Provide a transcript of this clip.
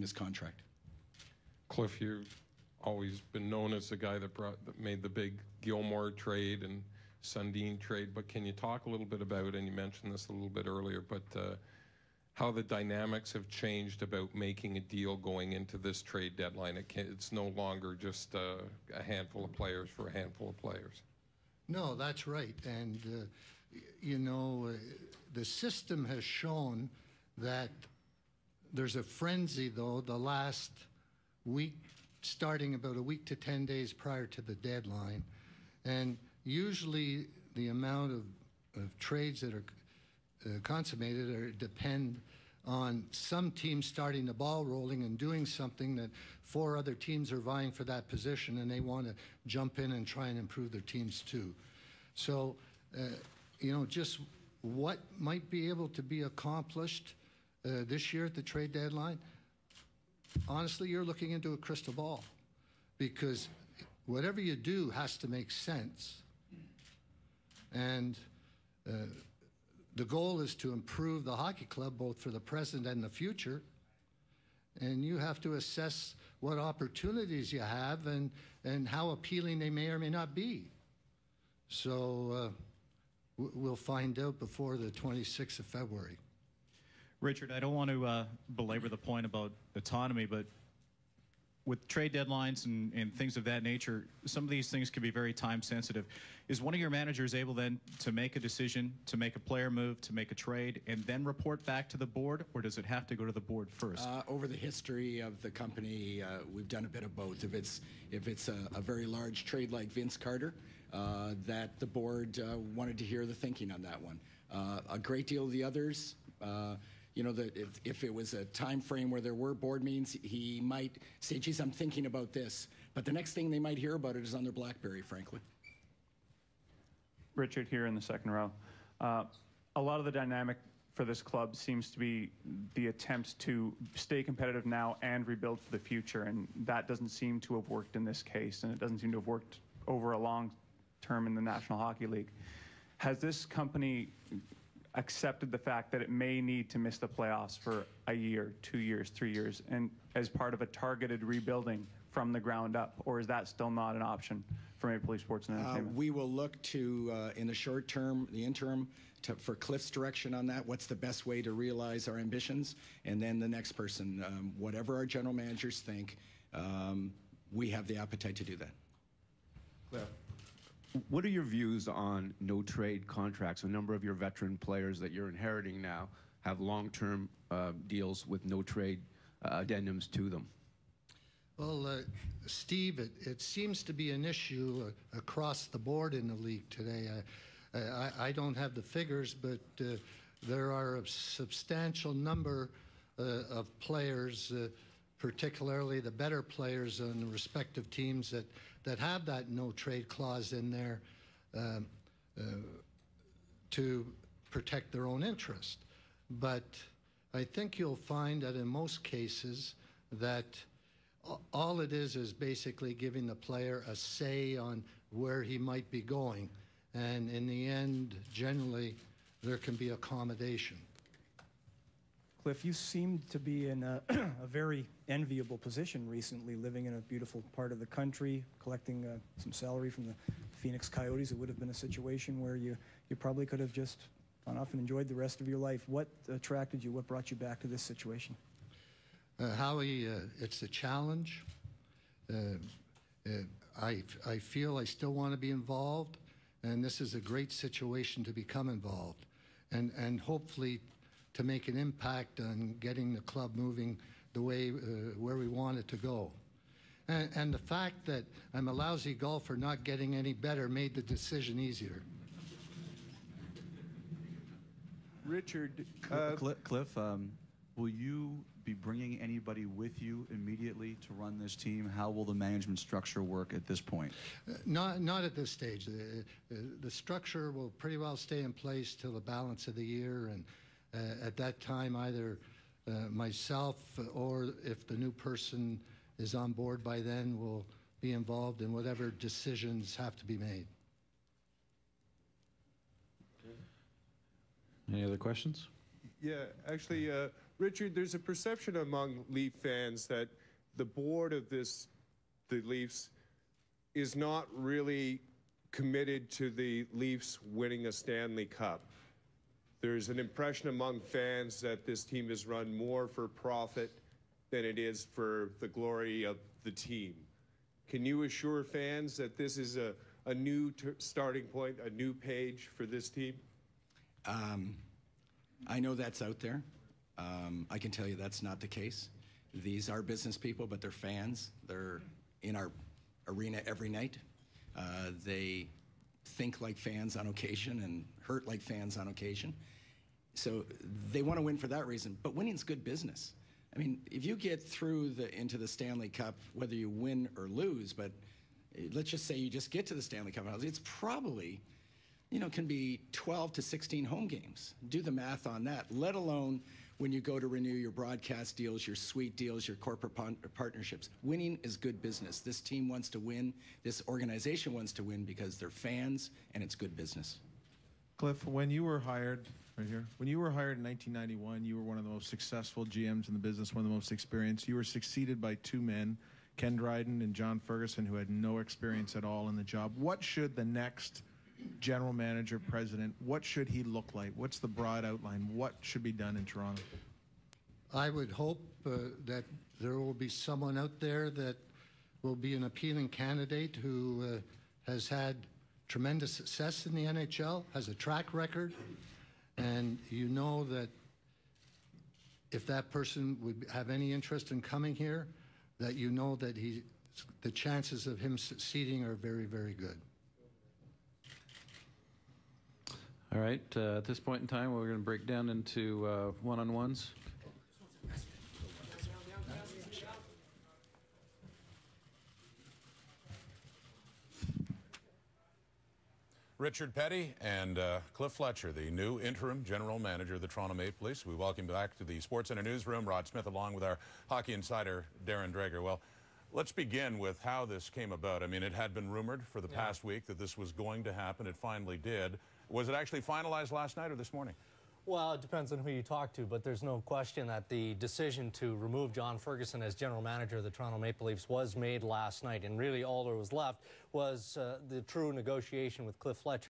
his contract. Cliff, you've always been known as the guy that brought that made the big Gilmour trade and Sundin trade. But can you talk a little bit about, and you mentioned this a little bit earlier, but uh, how the dynamics have changed about making a deal going into this trade deadline? It can, it's no longer just uh, a handful of players for a handful of players. No, that's right. And, uh, you know, uh, the system has shown that there's a frenzy, though, the last week, starting about a week to 10 days prior to the deadline. And usually the amount of, of trades that are uh, consummated are depend on some team starting the ball rolling and doing something that four other teams are vying for that position and they want to jump in and try and improve their teams too. So, uh, you know, just what might be able to be accomplished uh, this year at the trade deadline, honestly, you're looking into a crystal ball because whatever you do has to make sense. And uh, the goal is to improve the hockey club both for the present and the future. And you have to assess what opportunities you have and, and how appealing they may or may not be. So uh, we'll find out before the 26th of February. Richard, I don't want to uh, belabor the point about autonomy, but with trade deadlines and, and, things of that nature, some of these things can be very time sensitive. Is one of your managers able then to make a decision, to make a player move, to make a trade, and then report back to the board, or does it have to go to the board first? Uh, over the history of the company, uh, we've done a bit of both. If it's if it's a, a very large trade like Vince Carter, uh, that the board uh, wanted to hear the thinking on that one. Uh, a great deal of the others uh, you know, that if, if it was a time frame where there were board meetings, he might say, geez, I'm thinking about this. But the next thing they might hear about it is on their BlackBerry, frankly. Richard here in the second row. Uh, a lot of the dynamic for this club seems to be the attempt to stay competitive now and rebuild for the future, and that doesn't seem to have worked in this case, and it doesn't seem to have worked over a long term in the National Hockey League. Has this company accepted the fact that it may need to miss the playoffs for a year, two years, three years, and as part of a targeted rebuilding from the ground up, or is that still not an option for Maple Leaf Sports and uh, Entertainment? Uh, we will look to, uh, in the short term, the interim, to, for Cliff's direction on that. What's the best way to realize our ambitions? And then the next person, um, whatever our general managers think, um, we have the appetite to do that. Cliff. What are your views on no trade contracts? A number of your veteran players that you're inheriting now have long term uh, deals with no trade uh, addendums to them. Well, uh, Steve, it, it, seems to be an issue uh, across the board in the league today. I, I don't have the figures, but uh, there are a substantial number uh, of players particularly the better players on the respective teams that, that have that no trade clause in there um, uh, to protect their own interest. But I think you'll find that in most cases that all it is is basically giving the player a say on where he might be going. And in the end, generally, there can be accommodation. Cliff, you seem to be in a, a, very enviable position recently, living in a beautiful part of the country, collecting uh, some salary from the Phoenix Coyotes. It would have been a situation where you, you probably could have just gone off and enjoyed the rest of your life. What attracted you? What brought you back to this situation? Uh, Howie, uh, it's a challenge. Uh, uh, I, I feel I still want to be involved, and this is a great situation to become involved. And, and hopefully to make an impact on getting the club moving the way uh, where we want it to go. And, and, the fact that I'm a lousy golfer not getting any better made the decision easier. Richard. Uh, Cliff, Cliff um, will you be bringing anybody with you immediately to run this team? How will the management structure work at this point? Uh, not, not at this stage. The, uh, the structure will pretty well stay in place till the balance of the year and uh, at that time, either uh, myself or if the new person is on board by then, will be involved in whatever decisions have to be made. Any other questions? Yeah, actually, uh, Richard, there's a perception among Leaf fans that the board of this, the Leafs, is not really committed to the Leafs winning a Stanley Cup. There's an impression among fans that this team is run more for profit than it is for the glory of the team. Can you assure fans that this is a, a new starting point, a new page for this team? I know that's out there. Um, I can tell you that's not the case. These are business people, but they're fans. They're in our arena every night. Uh, they think like fans on occasion and hurt like fans on occasion. So they want to win for that reason. But winning's good business. I mean, if you get through the into the Stanley Cup, whether you win or lose, but eh, let's just say you just get to the Stanley Cup, Finals, it's probably you know, can be 12 to 16 home games. Do the math on that, let alone when you go to renew your broadcast deals, your suite deals, your corporate partnerships. Winning is good business. This team wants to win. This organization wants to win because they're fans and it's good business. Cliff, when you were hired, right here, when you were hired in 1991, you were one of the most successful GMs in the business, one of the most experienced. You were succeeded by two men, Ken Dryden and John Ferguson, who had no experience at all in the job. What should the next general manager, president, what should he look like? What's the broad outline? What should be done in Toronto? I would hope uh, that there will be someone out there that will be an appealing candidate who uh, has had tremendous success in the NHL, has a track record, and you know that if that person would have any interest in coming here, that you know that he, the chances of him succeeding are very, very good. All right. Uh, at this point in time, we're going to break down into uh, one-on-ones. Richard Peddie and uh, Cliff Fletcher, the new interim general manager of the Toronto Maple Leafs. We welcome you back to the Sports Center newsroom. Rod Smith, along with our hockey insider Darren Dreger. Well, let's begin with how this came about. I mean, it had been rumored for the past week that this was going to happen. It finally did. Was it actually finalized last night or this morning? Well, it depends on who you talk to, but there's no question that the decision to remove John Ferguson as general manager of the Toronto Maple Leafs was made last night, and really all there was left was uh, the true negotiation with Cliff Fletcher.